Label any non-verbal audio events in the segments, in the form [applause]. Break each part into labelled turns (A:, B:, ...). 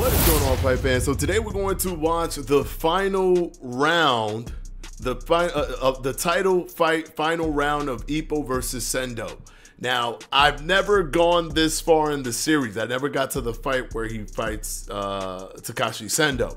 A: What is going on, Pipe fans? So today we're going to watch the final round, the fi- uh, the title fight, final round of Ippo versus Sendo. Now, I've never gone this far in the series. I never got to the fight where he fights uh, Takashi Sendo.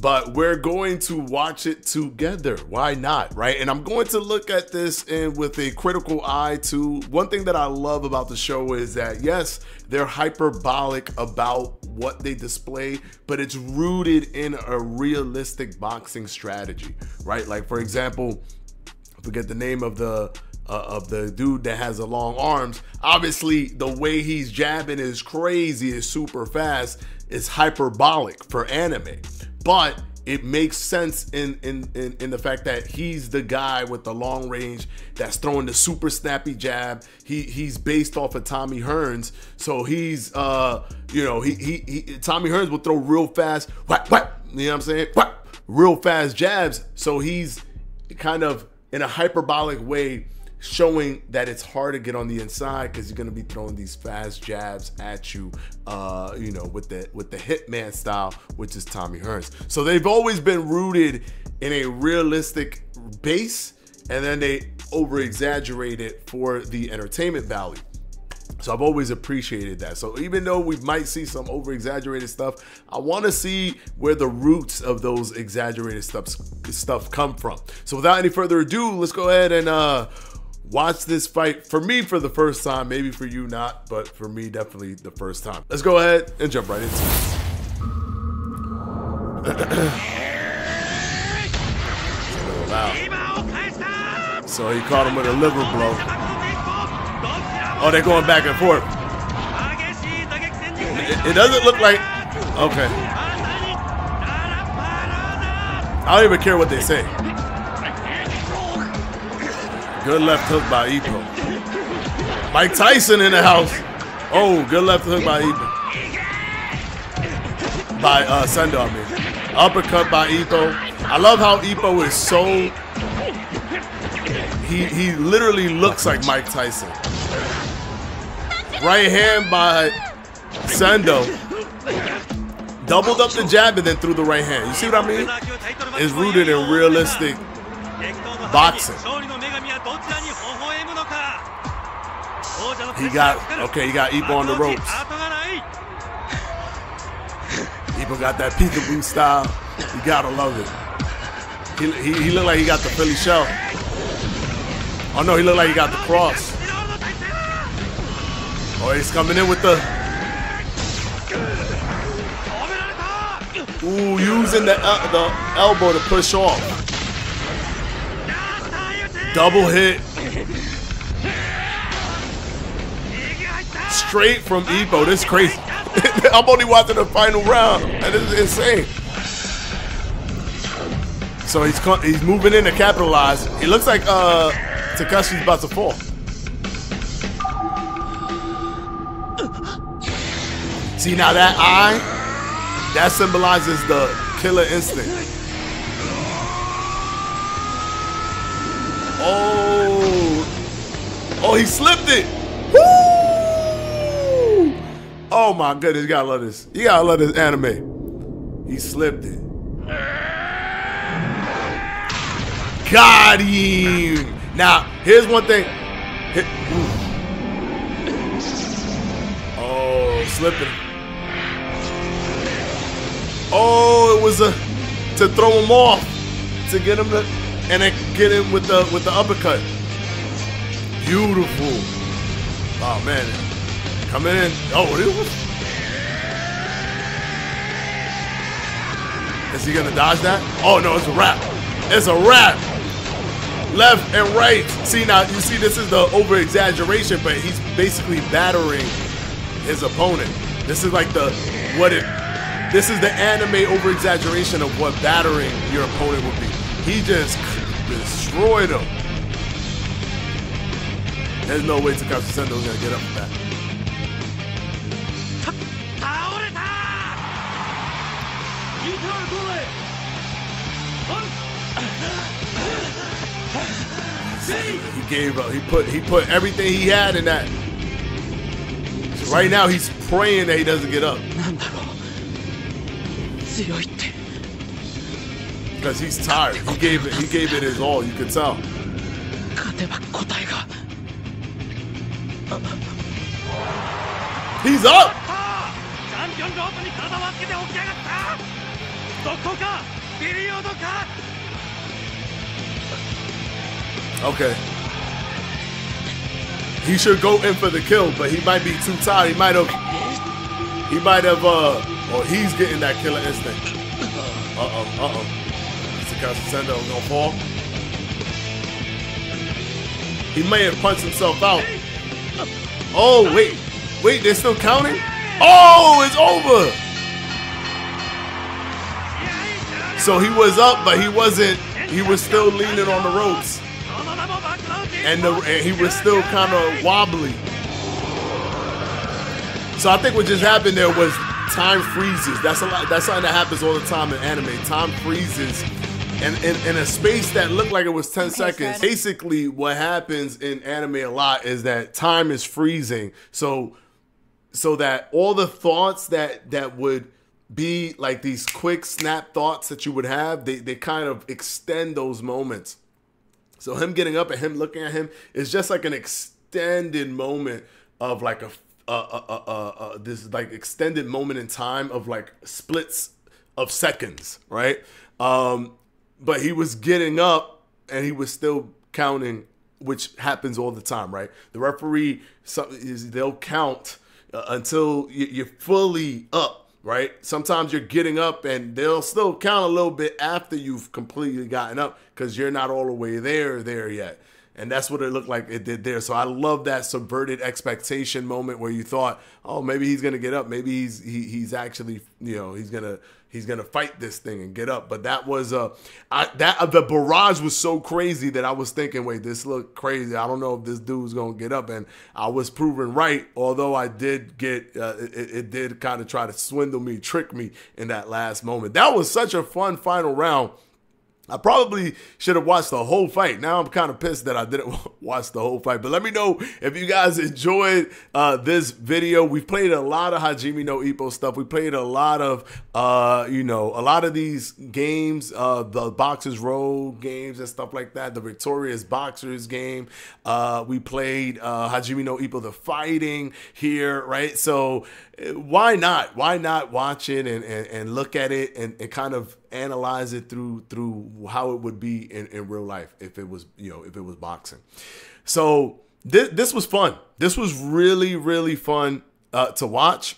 A: But we're going to watch it together. Why not, right? And I'm going to look at this and with a critical eye too. One thing that I love about the show is that yes, they're hyperbolic about what they display, but it's rooted in a realistic boxing strategy, right? Like for example, forget the name of the uh, of the dude that has the long arms. Obviously, the way he's jabbing is crazy, is super fast, it's hyperbolic for anime. But it makes sense in, in in in the fact that he's the guy with the long range that's throwing the super snappy jab. He he's based off of Tommy Hearns, so he's uh you know he he, he Tommy Hearns will throw real fast whack whack. You know what I'm saying? Whack, real fast jabs. So he's kind of in a hyperbolic way showing that it's hard to get on the inside because you're going to be throwing these fast jabs at you, uh, you know, with the with the hitman style, which is Tommy Hearns. So they've always been rooted in a realistic base, and then they over exaggerate it for the entertainment value. So I've always appreciated that. So even though we might see some over exaggerated stuff, I want to see where the roots of those exaggerated stuff stuff come from. So without any further ado, let's go ahead and uh watch this fight for me for the first time. Maybe for you not, but for me definitely the first time. Let's go ahead and jump right into it. so he caught him with a liver blow. Oh, they're going back and forth. It, it doesn't look like. Okay. I don't even care what they say. Good left hook by Ippo. Mike Tyson in the house. Oh, good left hook by Ippo. By uh, Sendo. Uppercut by Ippo. I love how Ippo is so. He he literally looks like Mike Tyson. Right hand by Sendo. Doubled up the jab and then threw the right hand. You see what I mean? It's rooted in realistic boxing. He got, okay, he got Ippo on the ropes. [laughs] Ippo got that peekaboo style. You gotta love it. He, he, he looked like he got the Philly shell. Oh no, he looked like he got the cross. Oh, he's coming in with the. Ooh, using the, uh, the elbow to push off. Double hit. Straight from Ippo. This is crazy. [laughs] I'm only watching the final round, this is insane. So he's he's moving in to capitalize. It looks like uh, Takashi's about to fall. See now that eye, that symbolizes the killer instinct. Oh, oh, he slipped it. Woo! Oh my goodness, you gotta love this. You gotta love this anime. He slipped it. Got him. Now, here's one thing. Oh, slipping. Oh, it was a to throw him off, to get him to, and then get him with the with the uppercut. Beautiful. Oh man, coming in. Oh, it was. Is he gonna dodge that? Oh no, it's a wrap. It's a wrap. Left and right. See now, you see this is the over exaggeration, but he's basically battering his opponent. This is like the what it this is the anime over exaggeration of what battering your opponent would be. He just destroyed him. There's no way Takashi Sendo is gonna get up from that. He gave up. He put he put everything he had in that. So right now he's praying that he doesn't get up because he's tired. He gave it. He gave it his all. You could tell. He's up. Okay. He should go in for the kill, but he might be too tired. He might have. He might have. Uh. Or he's getting that killer instinct. Uh oh. Uh oh. Because going to fall. He may have punched himself out. Oh, wait. Wait, they're still counting? Oh, it's over. So he was up, but he wasn't. He was still leaning on the ropes. And, the, and he was still kind of wobbly. So I think what just happened there was time freezes. That's a lot. That's something that happens all the time in anime. Time freezes and in, in a space that looked like it was ten seconds.
B: Fred.
A: Basically, what happens in anime a lot is that time is freezing. So, so that all the thoughts that that would be like these quick snap thoughts that you would have, they they kind of extend those moments. So him getting up and him looking at him is just like an extended moment of like a uh, uh, uh, uh, this like extended moment in time of like splits of seconds, right? Um, but he was getting up and he was still counting, which happens all the time, right? The referee, they'll count uh, until you're fully up, right? Sometimes you're getting up and they'll still count a little bit after you've completely gotten up because you're not all the way there there yet. And that's what it looked like it did there. So I love that subverted expectation moment where you thought, oh, maybe he's gonna get up. Maybe he's he, he's actually you know he's gonna he's gonna fight this thing and get up. But that was uh I, that uh, the barrage was so crazy that I was thinking, wait, this looked crazy. I don't know if this dude's gonna get up. And I was proven right, although I did get uh, it, it did kind of try to swindle me, trick me in that last moment. That was such a fun final round. I probably should have watched the whole fight. Now I'm kind of pissed that I didn't [laughs] watch the whole fight. But let me know if you guys enjoyed uh, this video. We've played a lot of Hajime no Ippo stuff. We played a lot of, uh, you know, a lot of these games, uh, the Boxers Road games and stuff like that. The Victorious Boxers game. Uh, we played uh, Hajime no Ippo the fighting here, right? So why not? Why not watch it and, and, and look at it and, and kind of analyze it through through how it would be in, in real life if it was you know if it was boxing so this, this was fun this was really really fun uh, to watch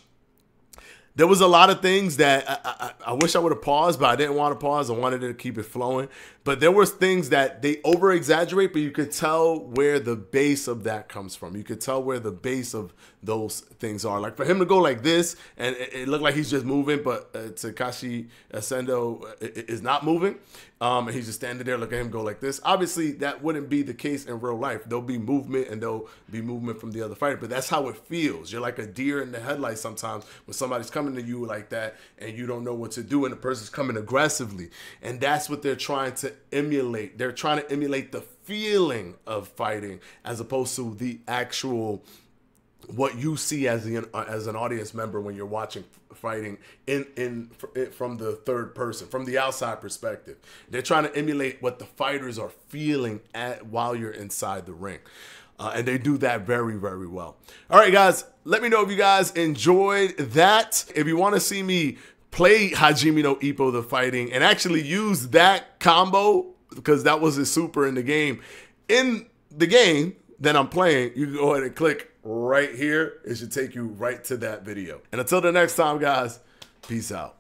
A: there was a lot of things that I, I, I wish I would have paused, but I didn't want to pause. I wanted to keep it flowing. But there was things that they over exaggerate, but you could tell where the base of that comes from. You could tell where the base of those things are. Like for him to go like this, and it, it looked like he's just moving, but uh, Takashi Asendo is not moving, um, and he's just standing there. Look at him go like this. Obviously, that wouldn't be the case in real life. There'll be movement, and there'll be movement from the other fighter. But that's how it feels. You're like a deer in the headlights sometimes when somebody's coming to you like that, and you don't know what to do, and the person's coming aggressively, and that's what they're trying to emulate. They're trying to emulate the feeling of fighting as opposed to the actual what you see as an as an audience member when you're watching fighting in in from the third person from the outside perspective. They're trying to emulate what the fighters are feeling at while you're inside the ring. Uh, and they do that very very well. All right guys let me know if you guys enjoyed that. If you want to see me play Hajime no Ippo the fighting and actually use that combo because that was a super in the game in the game that I'm playing, you can go ahead and click right here. It should take you right to that video. And until the next time, guys, peace out.